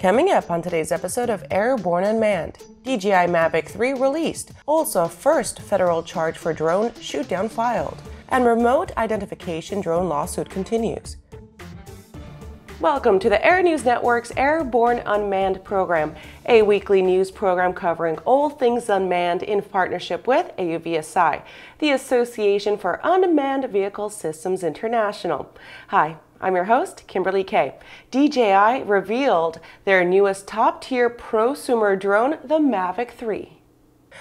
Coming up on today's episode of Airborne Unmanned, DJI Mavic 3 released, also first federal charge for drone shoot down filed, and remote identification drone lawsuit continues. Welcome to the Aero-News Network's Airborne Unmanned program, a weekly news program covering all things unmanned in partnership with AUVSI, the Association for Unmanned Vehicle Systems International. Hi, I'm your host, Kimberly Kay. DJI revealed their newest top tier prosumer drone, the Mavic 3.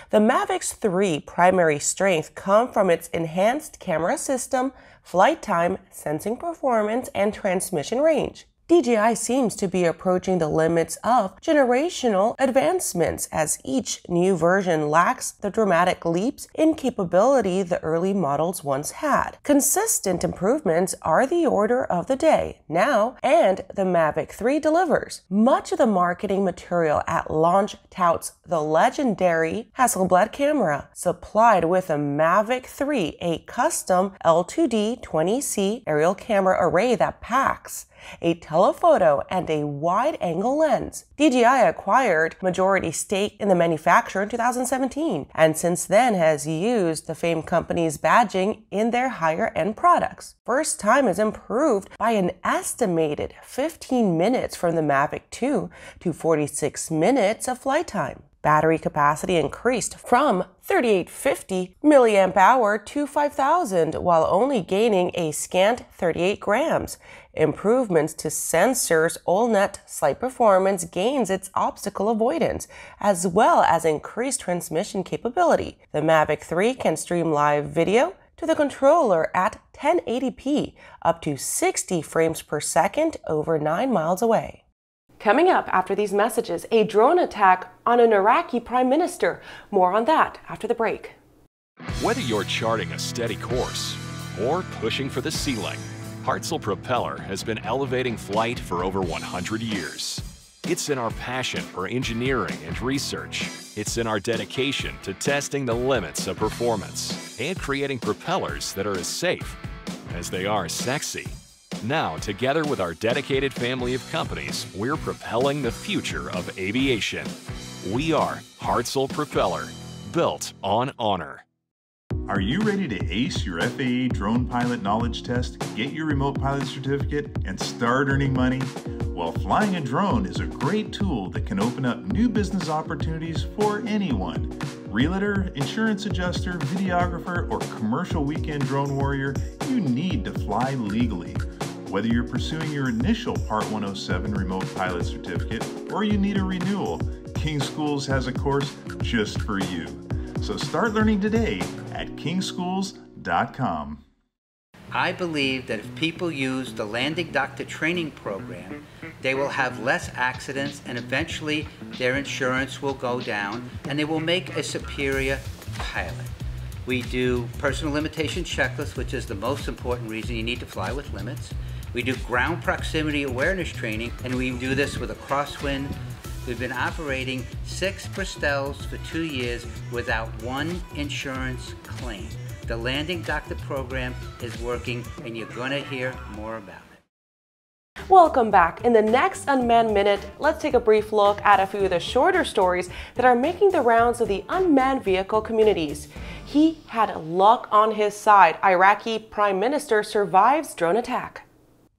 The Mavic's 3 primary strengths come from its enhanced camera system, flight time, sensing performance, and transmission range. DJI seems to be approaching the limits of generational advancements as each new version lacks the dramatic leaps in capability the early models once had. Consistent improvements are the order of the day now, and the Mavic 3 delivers. Much of the marketing material at launch touts the legendary Hasselblad camera, supplied with a Mavic 3, a custom L2D 20C aerial camera array that packs a telephoto, and a wide angle lens. DJI acquired majority stake in the manufacturer in 2017 and since then has used the famed company's badging in their higher end products. First time is improved by an estimated 15 minutes from the Mavic 2 to 46 minutes of flight time. Battery capacity increased from 3850 milliamp hour to 5000 while only gaining a scant 38 grams. Improvements to sensors, AllNet Slight Performance gains its obstacle avoidance, as well as increased transmission capability. The Mavic 3 can stream live video to the controller at 1080p, up to 60 frames per second over 9 miles away. Coming up after these messages, a drone attack on an Iraqi prime minister. More on that after the break. Whether you're charting a steady course or pushing for the ceiling, Hartzell Propeller has been elevating flight for over 100 years. It's in our passion for engineering and research. It's in our dedication to testing the limits of performance and creating propellers that are as safe as they are sexy. Now, together with our dedicated family of companies, we're propelling the future of aviation. We are Hartzell Propeller, built on honor. Are you ready to ace your FAA drone pilot knowledge test, get your remote pilot certificate, and start earning money? Well, flying a drone is a great tool that can open up new business opportunities for anyone. Realtor, insurance adjuster, videographer, or commercial weekend drone warrior, you need to fly legally. Whether you're pursuing your initial Part 107 remote pilot certificate or you need a renewal, King Schools has a course just for you. So start learning today at kingschools.com. I believe that if people use the landing doctor training program, they will have less accidents and eventually their insurance will go down and they will make a superior pilot. We do personal limitation checklist, which is the most important reason you need to fly with limits. We do ground proximity awareness training, and we do this with a crosswind. We've been operating six Bristows for two years without one insurance claim. The Landing Doctor program is working, and you're going to hear more about it. Welcome back. In the next Unmanned Minute, let's take a brief look at a few of the shorter stories that are making the rounds of the unmanned vehicle communities. He had luck on his side. Iraqi Prime Minister survives drone attack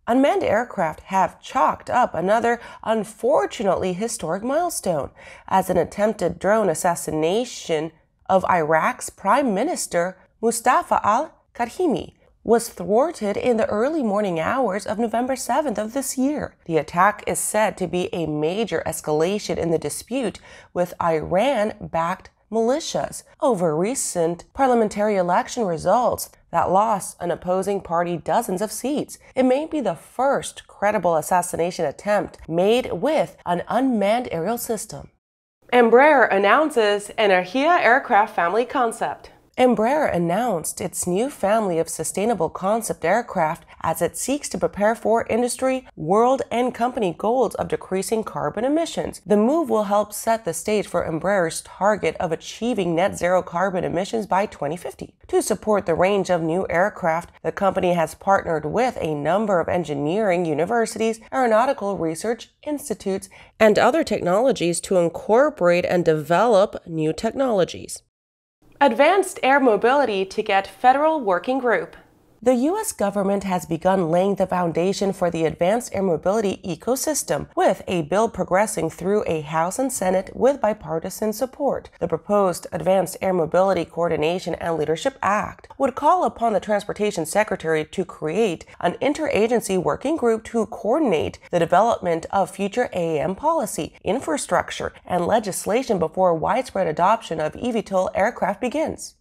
unmanned aircraft have chalked up another unfortunately historic milestone as an attempted drone assassination of Iraq's Prime Minister Mustafa al Kadhimi was thwarted in the early morning hours of November 7th of this year. The attack is said to be a major escalation in the dispute with Iran backed militias over recent parliamentary election results that lost an opposing party dozens of seats. It may be the first credible assassination attempt made with an unmanned aerial system. Embraer announces an Energia aircraft family concept. Embraer announced its new family of sustainable concept aircraft as it seeks to prepare for industry, world, and company goals of decreasing carbon emissions. The move will help set the stage for Embraer's target of achieving net zero carbon emissions by 2050. To support the range of new aircraft, the company has partnered with a number of engineering universities, aeronautical research institutes, and other technologies to incorporate and develop new technologies. Advanced Air Mobility to get Federal Working Group. The U.S. government has begun laying the foundation for the advanced air mobility ecosystem, with a bill progressing through a House and Senate with bipartisan support. The proposed Advanced Air Mobility Coordination and Leadership Act would call upon the Transportation Secretary to create an interagency working group to coordinate the development of future AAM policy, infrastructure, and legislation before widespread adoption of eVTOL aircraft begins.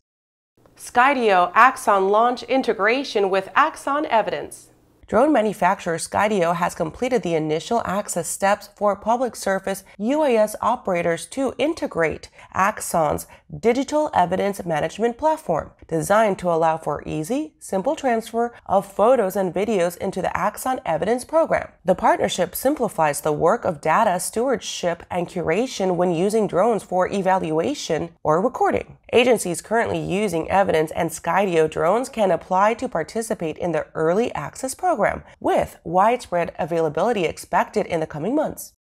Skydio Axon launch integration with Axon Evidence. Drone manufacturer Skydio has completed the initial access steps for public surface UAS operators to integrate Axon's digital evidence management platform, designed to allow for easy, simple transfer of photos and videos into the Axon Evidence program. The partnership simplifies the work of data stewardship and curation when using drones for evaluation or recording. Agencies currently using Evidence and Skydio drones can apply to participate in the early access program, with widespread availability expected in the coming months.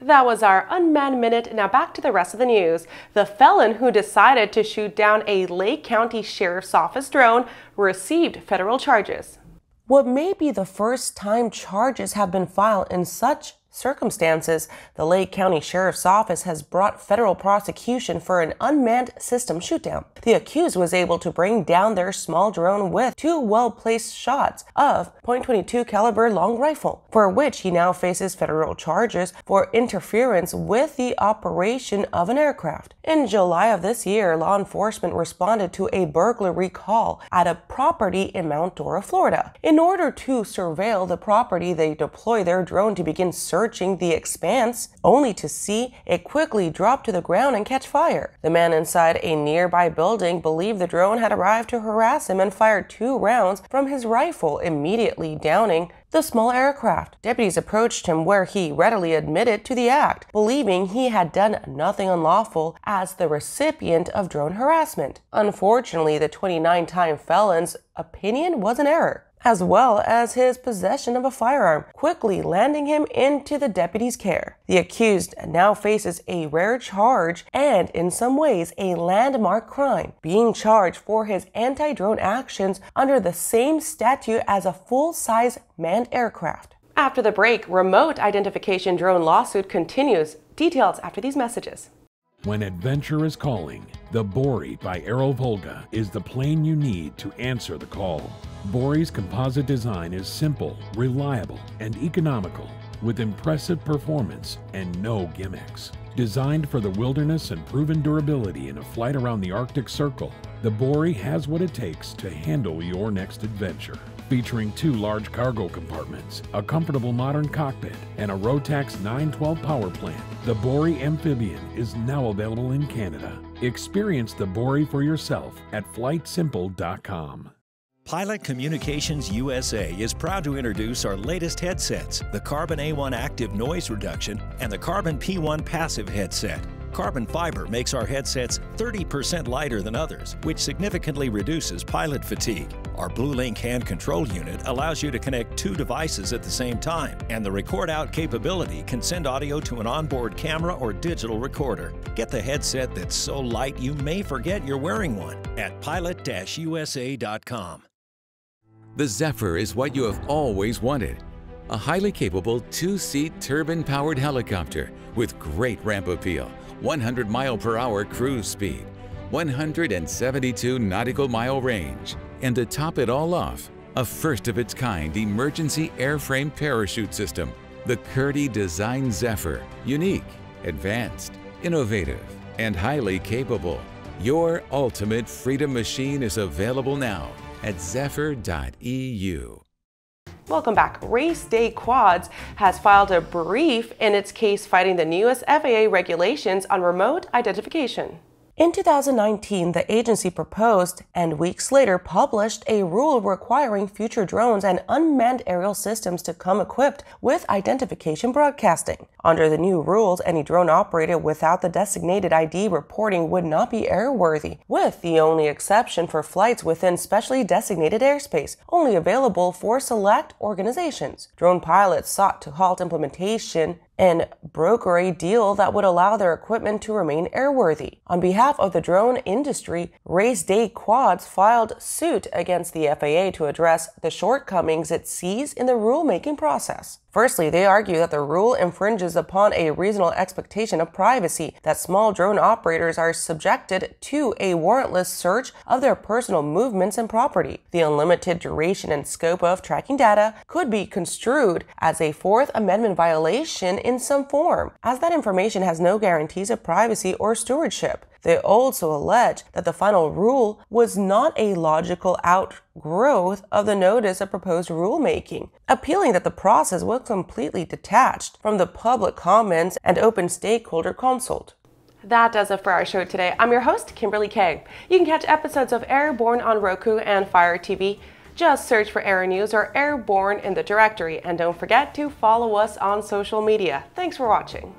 That was our Unmanned Minute. Now back to the rest of the news. The felon who decided to shoot down a Lake County Sheriff's Office drone received federal charges. What may be the first time charges have been filed in such circumstances, the Lake County Sheriff's Office has brought federal prosecution for an unmanned system shootdown. The accused was able to bring down their small drone with two well-placed shots of .22 caliber long rifle, for which he now faces federal charges for interference with the operation of an aircraft. In July of this year, law enforcement responded to a burglary call at a property in Mount Dora, Florida. In order to surveil the property, they deploy their drone to begin searching searching the expanse, only to see it quickly drop to the ground and catch fire. The man inside a nearby building believed the drone had arrived to harass him and fired two rounds from his rifle, immediately downing the small aircraft. Deputies approached him where he readily admitted to the act, believing he had done nothing unlawful as the recipient of drone harassment. Unfortunately, the 29 time felon's opinion was an error as well as his possession of a firearm, quickly landing him into the deputy's care. The accused now faces a rare charge and, in some ways, a landmark crime, being charged for his anti drone actions under the same statute as a full size manned aircraft. After the break, remote identification drone lawsuit continues. Details after these messages. When adventure is calling, the Borey by Aerovolga is the plane you need to answer the call. Borey's composite design is simple, reliable, and economical, with impressive performance and no gimmicks. Designed for the wilderness and proven durability in a flight around the Arctic Circle, the Borey has what it takes to handle your next adventure featuring two large cargo compartments, a comfortable modern cockpit, and a Rotax 912 power plant. The Borey Amphibian is now available in Canada. Experience the Borey for yourself at flightsimple.com. Pilot Communications USA is proud to introduce our latest headsets, the Carbon A1 Active Noise Reduction and the Carbon P1 Passive Headset. Carbon fiber makes our headsets 30% lighter than others, which significantly reduces pilot fatigue. Our BlueLink hand control unit allows you to connect two devices at the same time, and the record out capability can send audio to an onboard camera or digital recorder. Get the headset that's so light you may forget you're wearing one at pilot-usa.com. The Zephyr is what you have always wanted. A highly capable two-seat turbine-powered helicopter with great ramp appeal 100 mile per hour cruise speed, 172 nautical mile range, and to top it all off, a first of its kind emergency airframe parachute system, the Curdy Design Zephyr. Unique, advanced, innovative, and highly capable. Your ultimate freedom machine is available now at zephyr.eu. Welcome back. RaceDayQuads has filed a brief in its case fighting the newest FAA regulations on remote identification. In 2019, the agency proposed and weeks later published a rule requiring future drones and unmanned aerial systems to come equipped with identification broadcasting. Under the new rules, any drone operated without the designated ID reporting would not be airworthy, with the only exception for flights within specially designated airspace, only available for select organizations. Drone pilots sought to halt implementation and broker a deal that would allow their equipment to remain airworthy. On behalf of the drone industry, RaceDayQuads filed suit against the FAA to address the shortcomings it sees in the rulemaking process. Firstly, they argue that the rule infringes upon a reasonable expectation of privacy, that small drone operators are subjected to a warrantless search of their personal movements and property. The unlimited duration and scope of tracking data could be construed as a Fourth Amendment violation in some form, as that information has no guarantees of privacy or stewardship. They also allege that the final rule was not a logical outgrowth of the notice of proposed rulemaking, appealing that the process was completely detached from the public comments and open stakeholder consult. That does it for our show today. I'm your host, Kimberly Kay. You can catch episodes of Airborne on Roku and Fire TV. Just search for Aero-News or Airborne in the directory, and don't forget to follow us on social media. Thanks for watching.